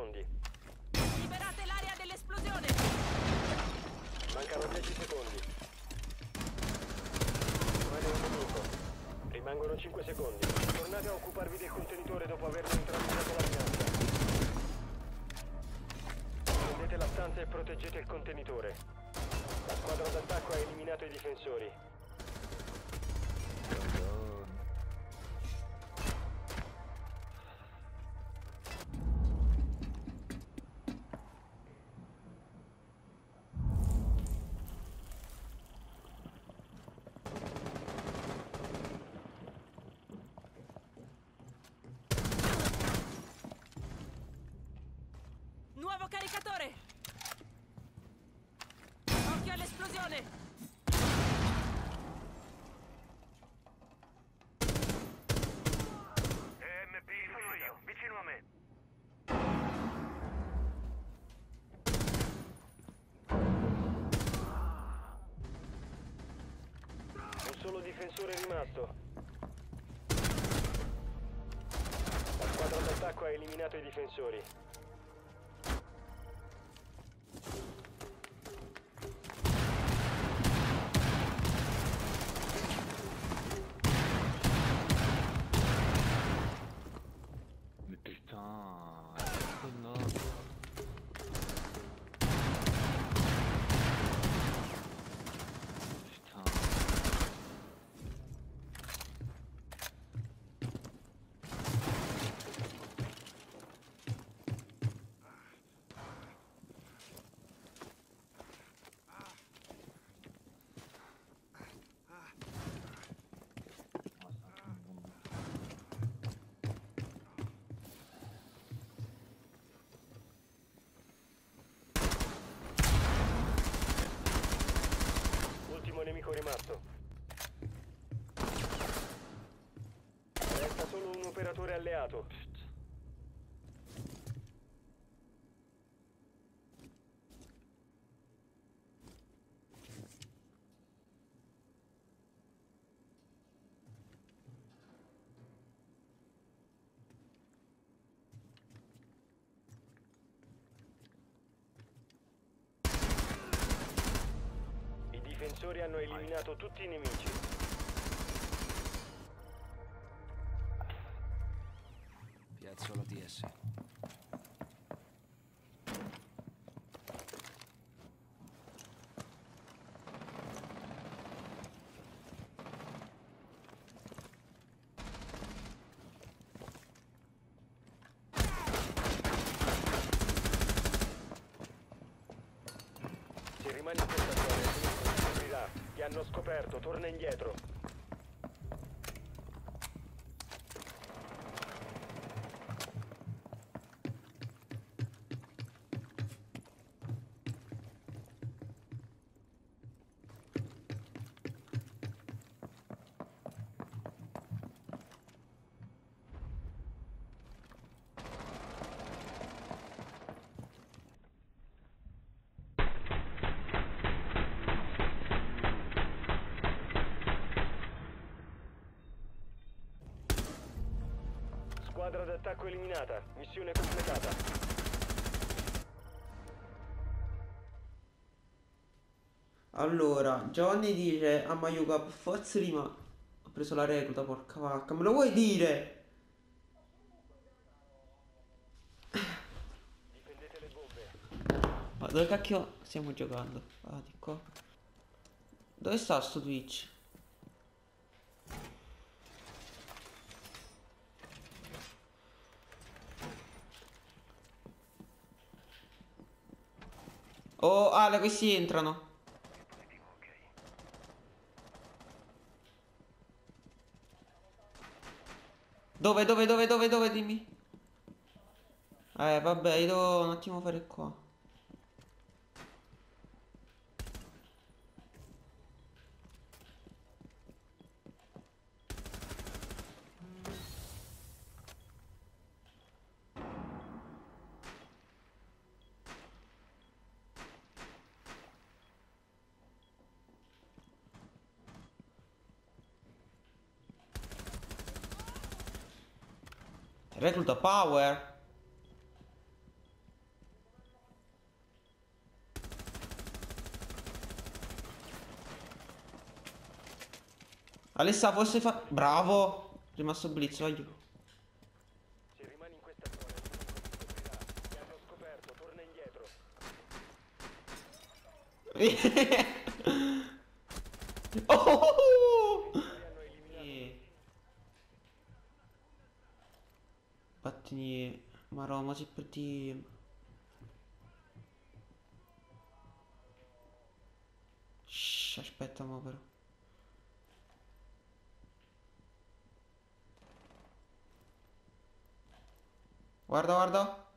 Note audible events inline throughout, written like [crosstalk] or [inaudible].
secondi. Liberate l'area dell'esplosione! Mancano 10 secondi. Rimane un nemico. Rimangono 5 secondi. Tornate a occuparvi del contenitore dopo aver neutralizzato la minaccia. Prendete la stanza e proteggete il contenitore. La squadra d'attacco ha eliminato i difensori. Caricatore! Occhio all'esplosione! EMP, sono io, vicino a me. Un solo difensore rimasto. La squadra d'attacco ha eliminato i difensori. Nemico rimasto. Resta solo un operatore alleato. I difensori hanno eliminato tutti i nemici. Piazzo la DS. Se rimani in questa zona, il nemico ti scoprirà. Ti hanno scoperto, torna indietro. Squadra d'attacco eliminata. Missione completata. Allora, Giovanni dice a Mayuga per forza rima. Ho preso la recluta, porca vacca. Me lo vuoi dire? Difendete le bombe. Ma dove cacchio stiamo giocando? Ah, di qua. Dove sta sto Twitch? Oh, Ale, questi entrano. Dove, dove, dove, dove, dove, dimmi. Eh, vabbè, io devo un attimo fare qua. Recluta power. Alessa forse fa... Bravo. Rimasto blitz aiuto Se [laughs] ma per team. Shh, aspetta mo però. Guarda, guarda.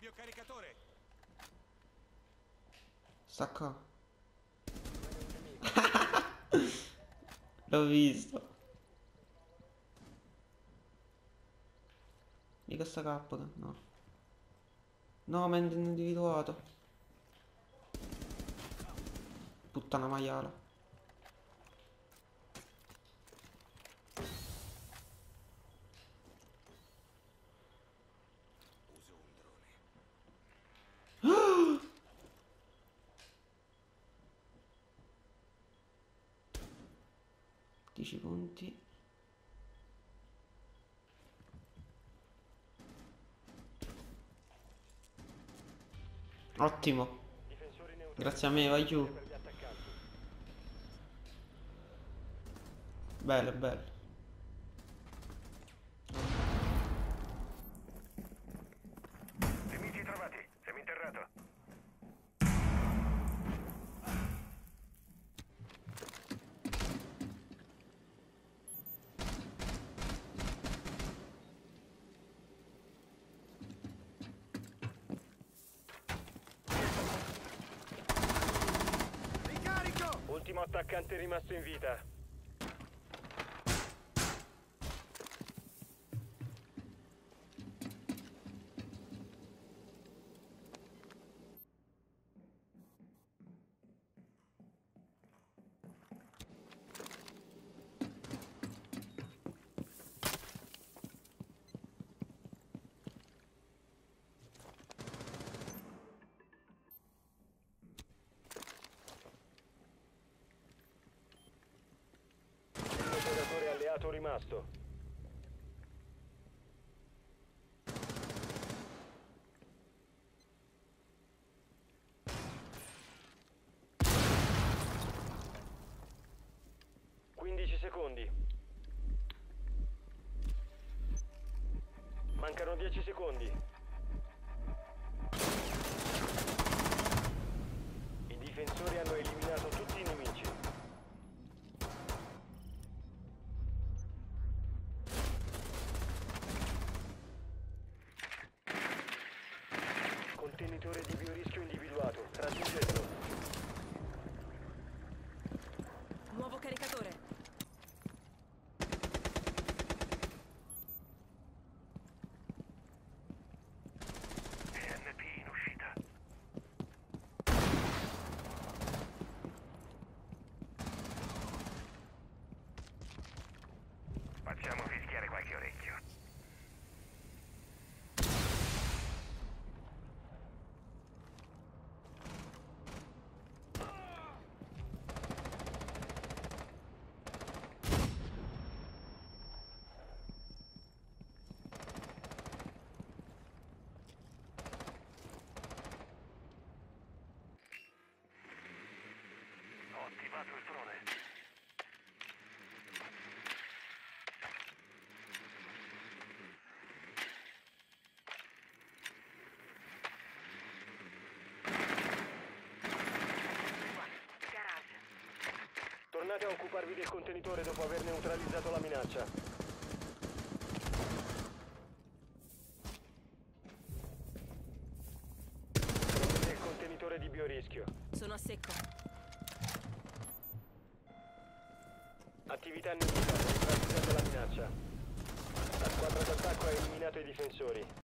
Cambio caricatore. Stacca. [laughs] L'ho visto. Mica sta capota, no. No, mi hanno individuato. Puttana maiala. 10 punti. Ottimo. Grazie a me, vai giù. Bello, bello. Attaccante rimasto in vita. Un alleato rimasto. Quindici secondi. Mancano dieci secondi. Contenitore di biorischio individuato. Raggiungetelo. Nuovo caricatore. EMP in uscita. Facciamo fischiare qualche orecchio. Attivato il drone. Tornate a occuparvi del contenitore dopo aver neutralizzato la minaccia. Il contenitore di biorischio. Sono a secco. Attività nemica, neutralizzate la minaccia. La squadra d'attacco ha eliminato i difensori.